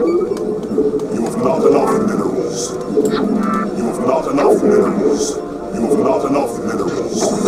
You have not enough minerals. You have not enough minerals. You have not enough minerals.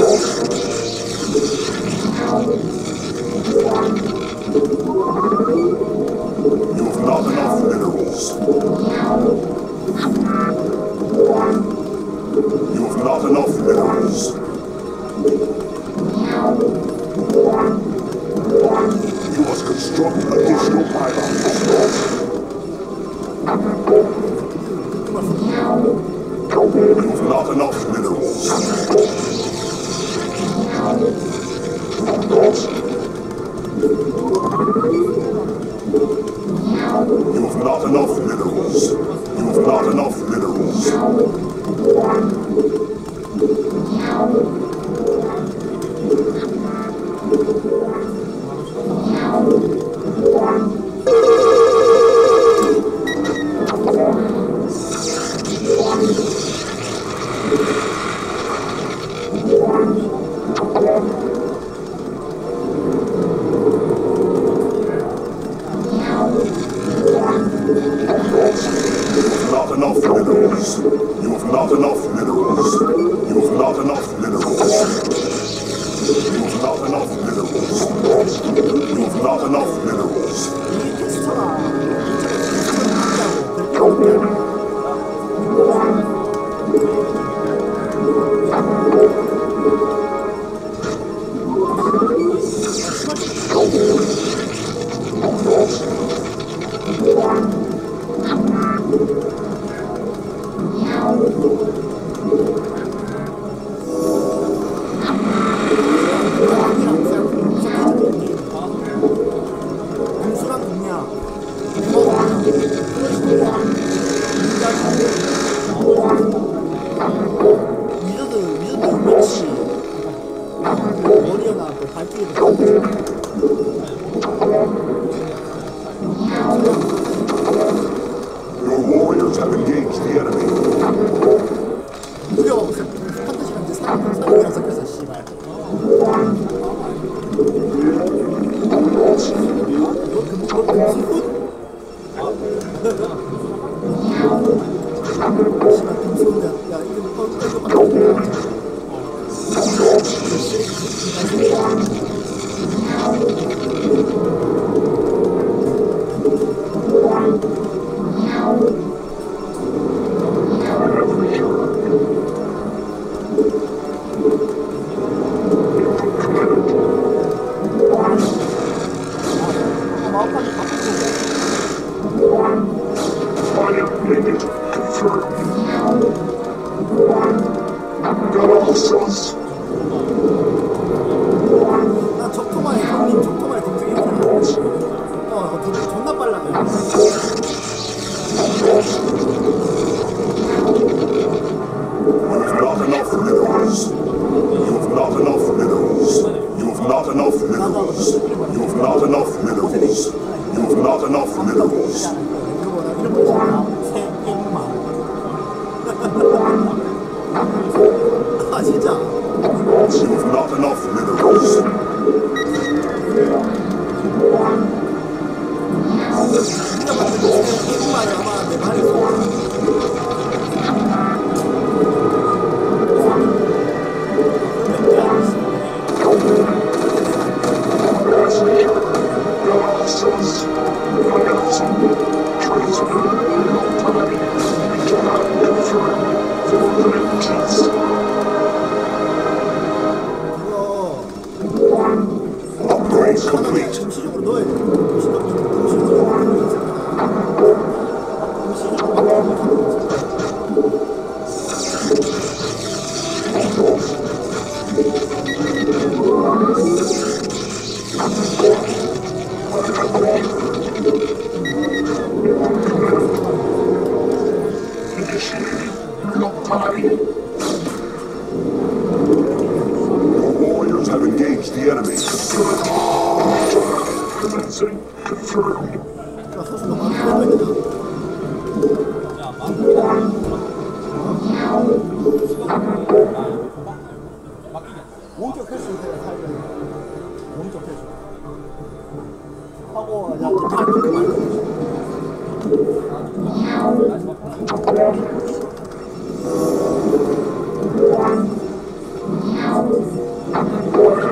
나 적토마에 형님 적토마에 동생이 있잖아. 어, 어, 존나 빨라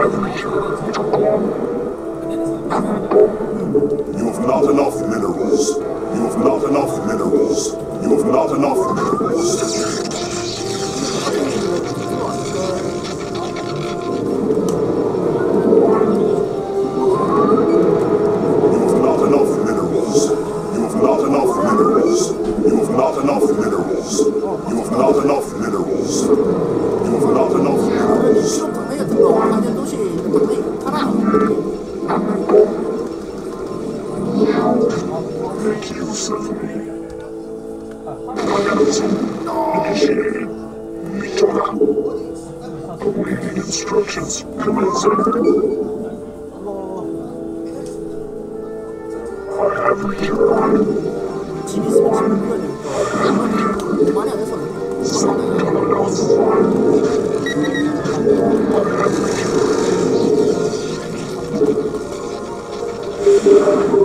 You have not enough minerals. You have not enough minerals. You have not enough minerals.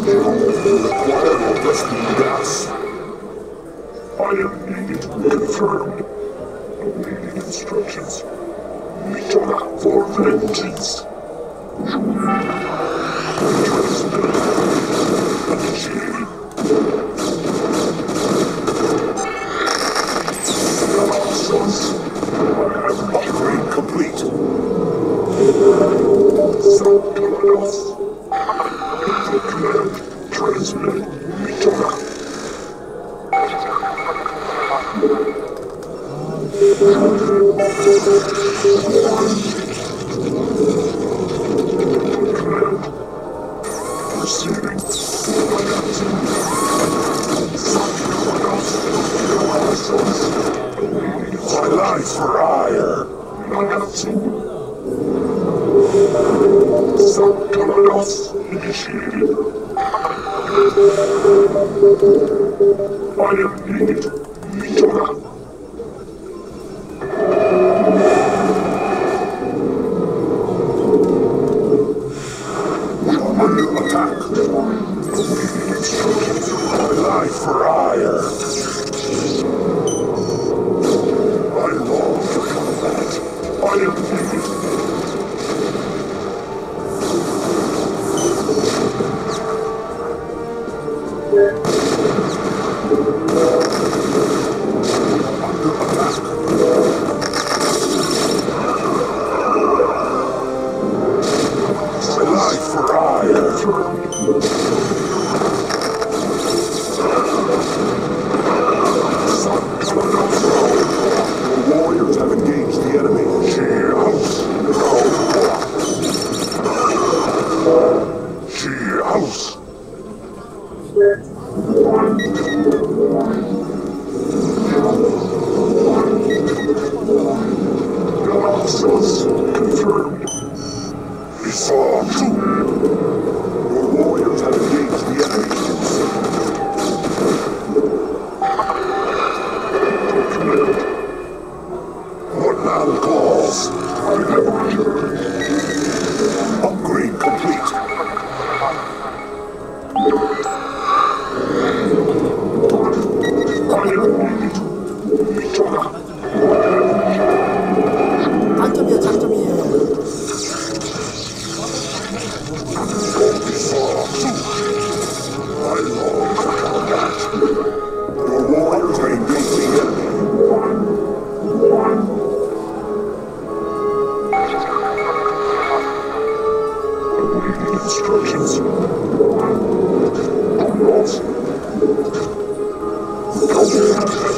I am needed confirmed. Awaiting instructions. We shall out for vengeance. I am needed. Source confirmed. It's. augen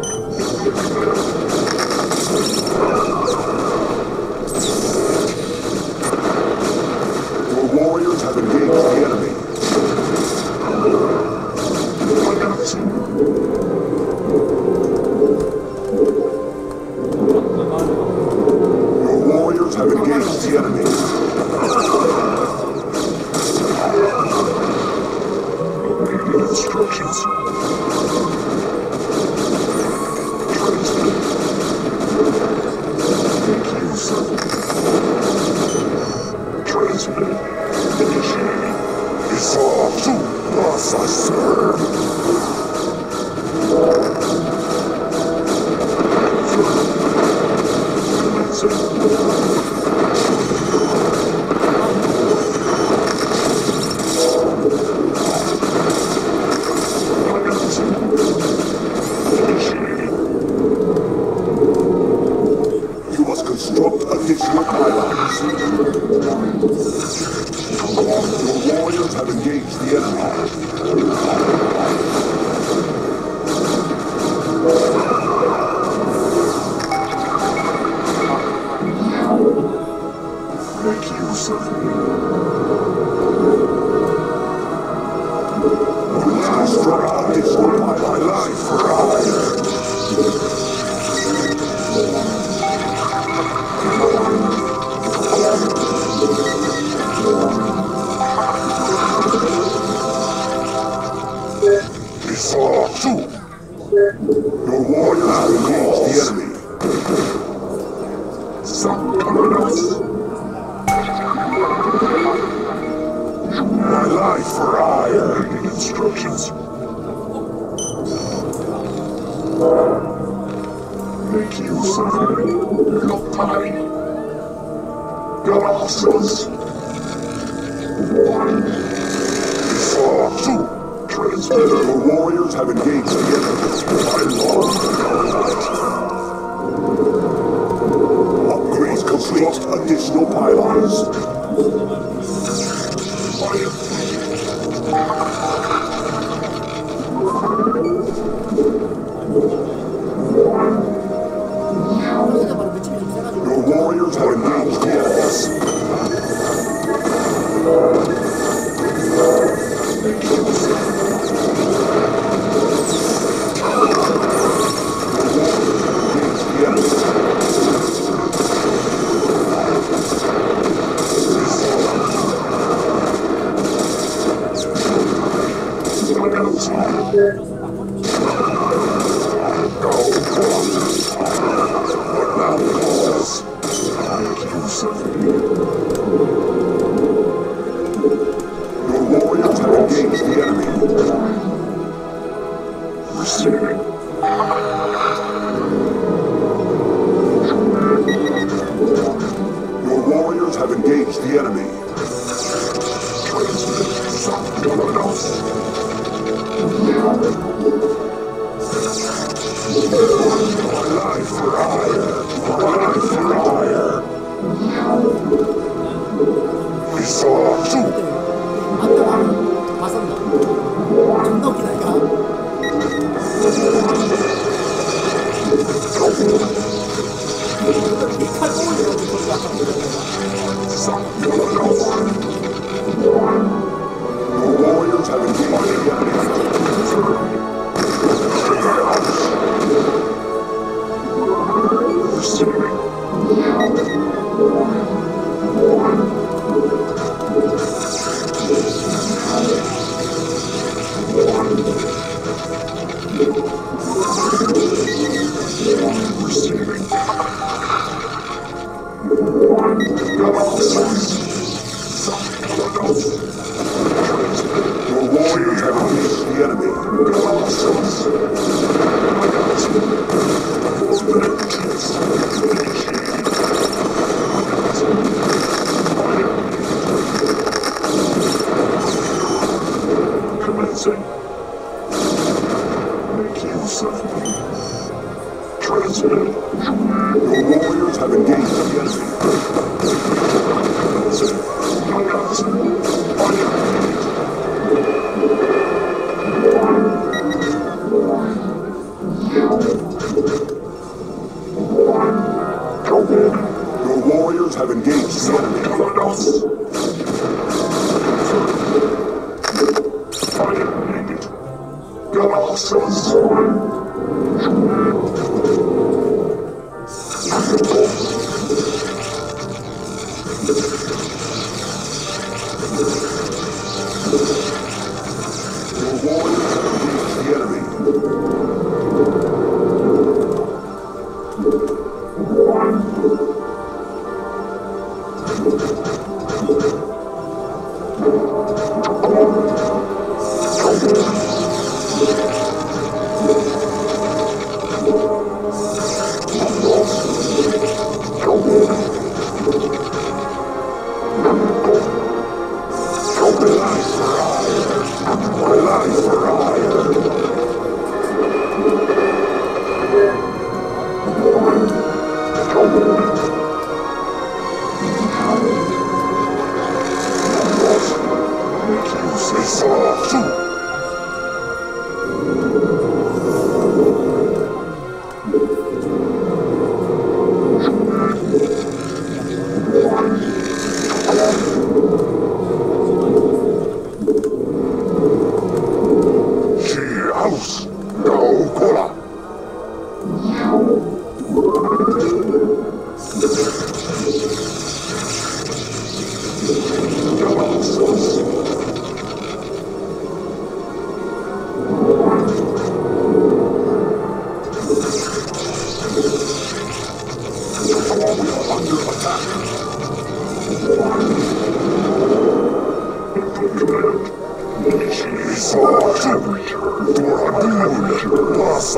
Show to us, I said. Saw 2. The warriors will engage the enemy. Some commandments. You my life for I am the instructions. Make use of your time, your options. Have engaged.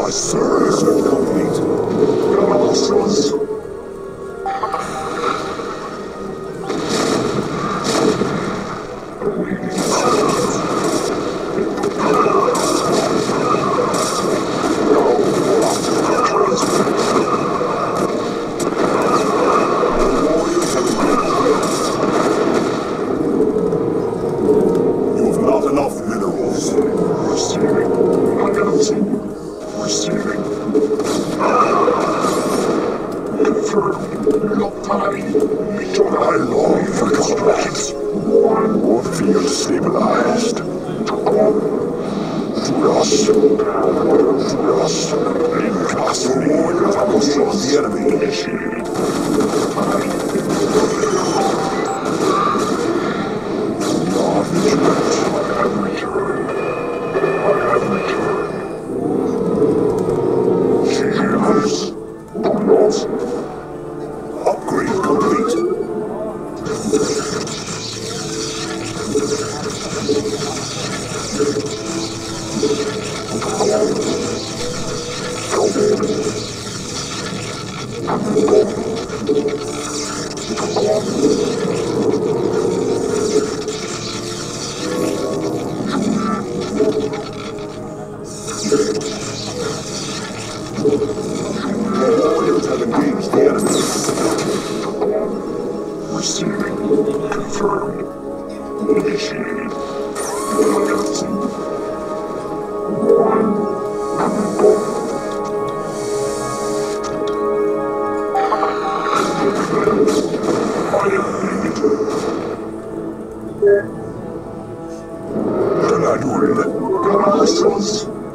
Return. Thus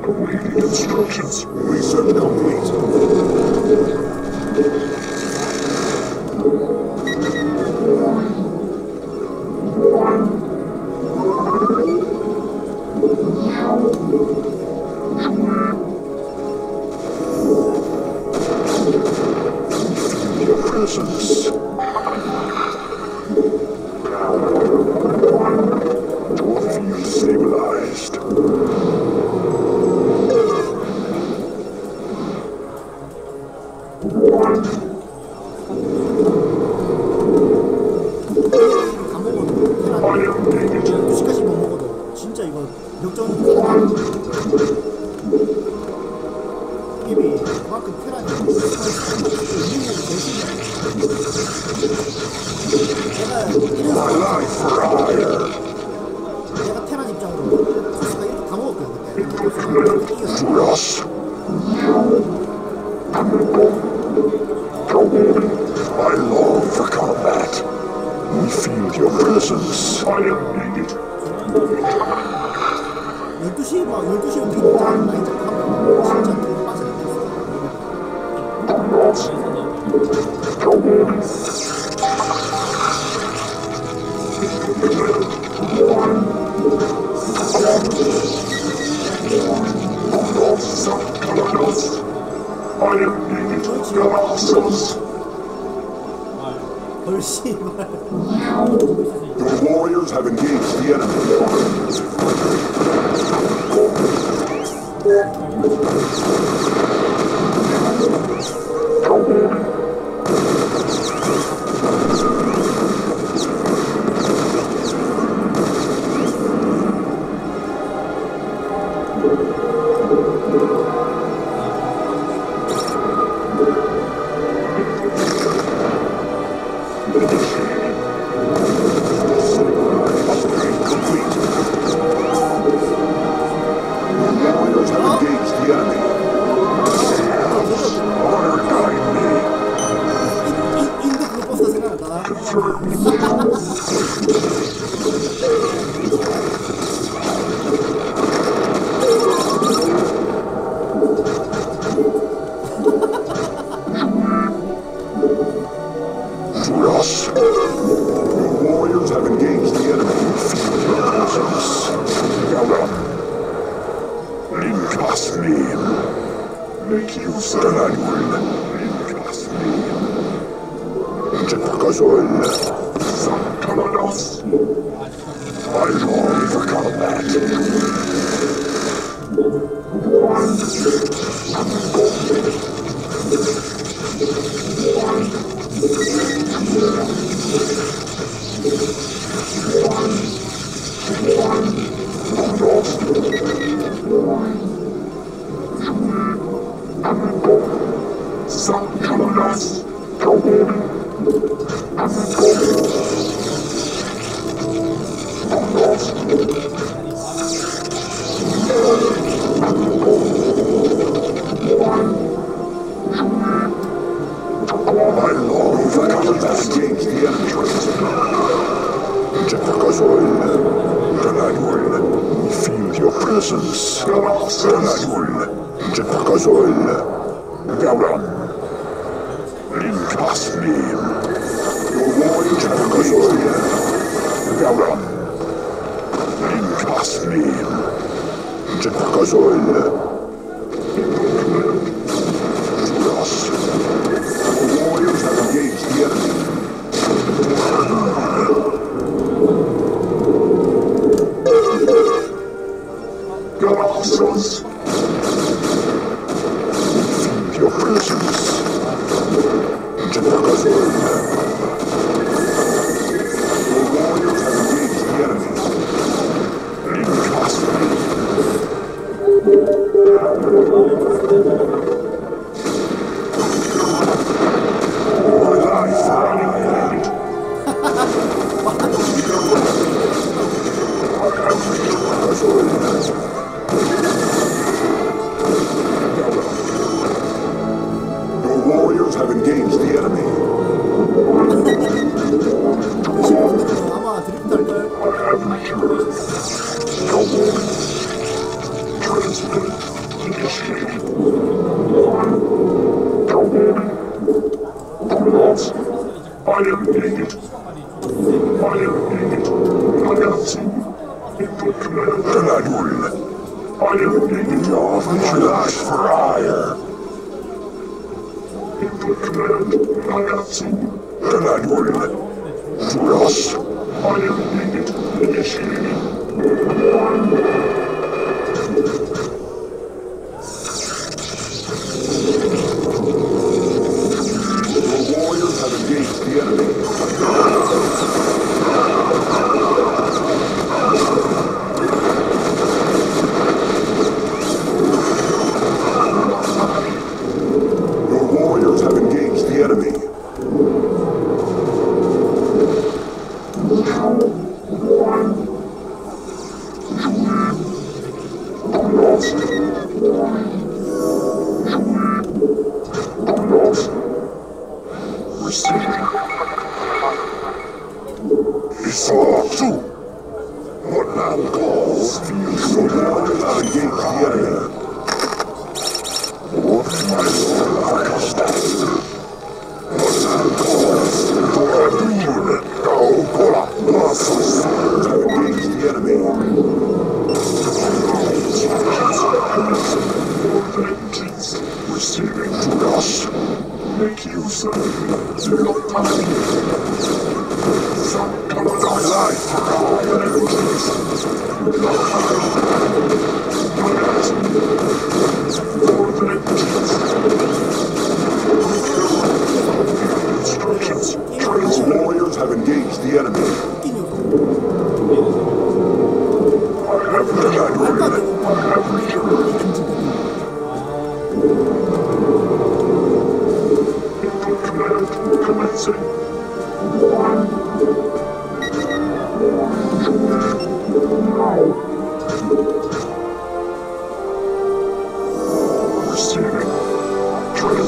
Instructions. Research complete. Lessons. I am needed. 유튜시버 유튜시버 비단 많이 잡고 진짜 대박이었 어. いいですね。Gladwin, I am taking your vengeance for hire. Gladwin, trust, I am taking it initially.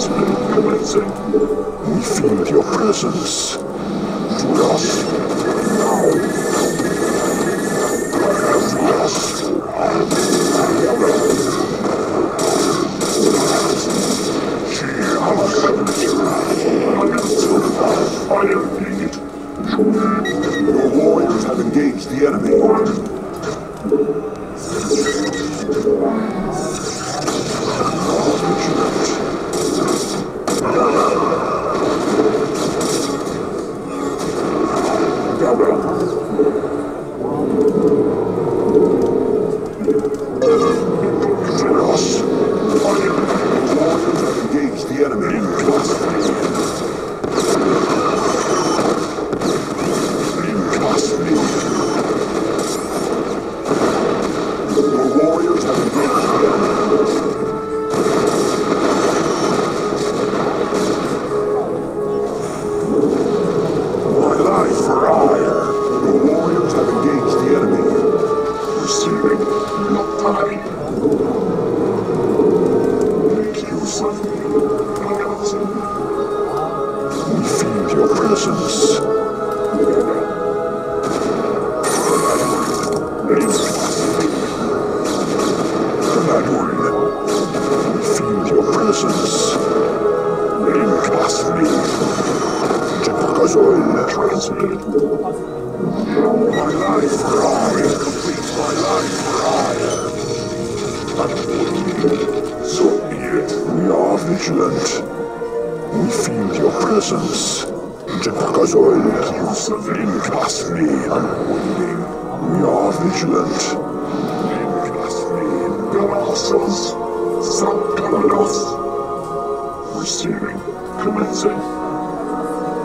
has been amazing. We feel your presence. Trust.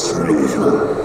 So, you.